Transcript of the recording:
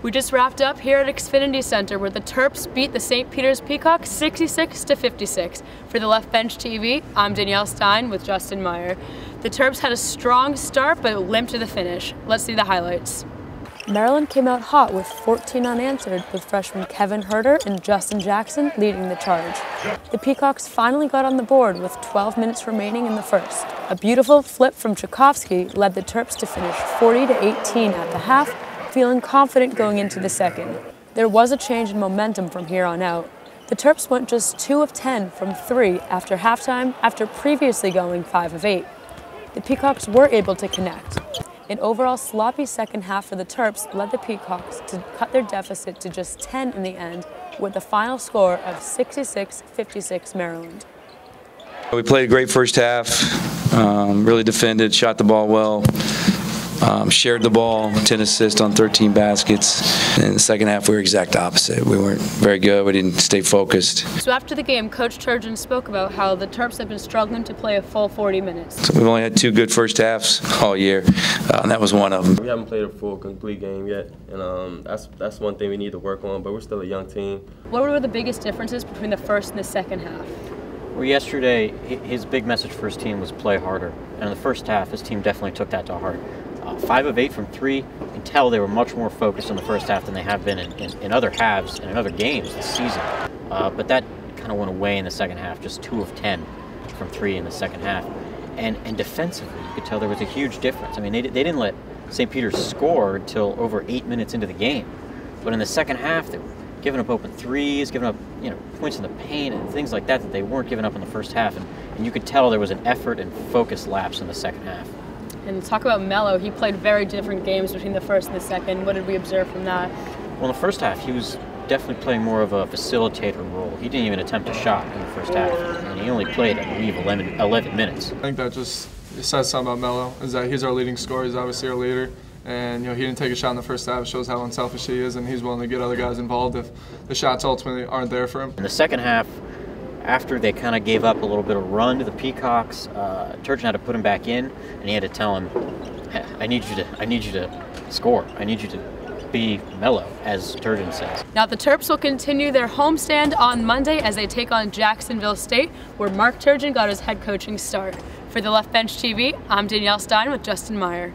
We just wrapped up here at Xfinity Center where the Terps beat the St. Peter's Peacocks 66 to 56. For the Left Bench TV, I'm Danielle Stein with Justin Meyer. The Terps had a strong start but limped to the finish. Let's see the highlights. Maryland came out hot with 14 unanswered, with freshmen Kevin Huerter and Justin Jackson leading the charge. The Peacocks finally got on the board with 12 minutes remaining in the first. A beautiful flip from Cekovsky led the Terps to finish 40 to 18 at the half feeling confident going into the second. There was a change in momentum from here on out. The Terps went just 2 of 10 from 3 after halftime after previously going 5 of 8. The Peacocks were able to connect. An overall sloppy second half for the Terps led the Peacocks to cut their deficit to just 10 in the end with a final score of 66-56 Maryland. We played a great first half, um, really defended, shot the ball well. Um, shared the ball, 10 assists on 13 baskets. In the second half, we were exact opposite. We weren't very good. We didn't stay focused. So after the game, Coach Turgeon spoke about how the Terps have been struggling to play a full 40 minutes. So we've only had two good first halves all year, uh, and that was one of them. We haven't played a full, complete game yet, and um, that's that's one thing we need to work on. But we're still a young team. What were the biggest differences between the first and the second half? Well, yesterday, his big message for his team was play harder. And in the first half, his team definitely took that to heart. Uh, five of eight from three. You can tell they were much more focused in the first half than they have been in, in, in other halves and in other games this season. Uh, but that kind of went away in the second half, just two of ten from three in the second half. And, and defensively, you could tell there was a huge difference. I mean, they, they didn't let St. Peter's score until over eight minutes into the game. But in the second half, they were giving up open threes, giving up you know points in the paint and things like that that they weren't giving up in the first half. And, and you could tell there was an effort and focus lapse in the second half. And talk about Melo, he played very different games between the first and the second. What did we observe from that? Well, in the first half, he was definitely playing more of a facilitator role. He didn't even attempt a shot in the first half, and he only played, I believe, 11, 11 minutes. I think that just says something about Melo, is that he's our leading scorer, he's obviously our leader, and you know he didn't take a shot in the first half. It shows how unselfish he is, and he's willing to get other guys involved if the shots ultimately aren't there for him. In the second half, after they kind of gave up a little bit of run to the Peacocks, uh, Turgeon had to put him back in, and he had to tell him, "I need you to, I need you to score. I need you to be Melo, as Turgeon says. Now the Terps will continue their homestand on Monday as they take on Jacksonville State, where Mark Turgeon got his head coaching start. For the Left Bench TV, I'm Danielle Stein with Justin Meyer.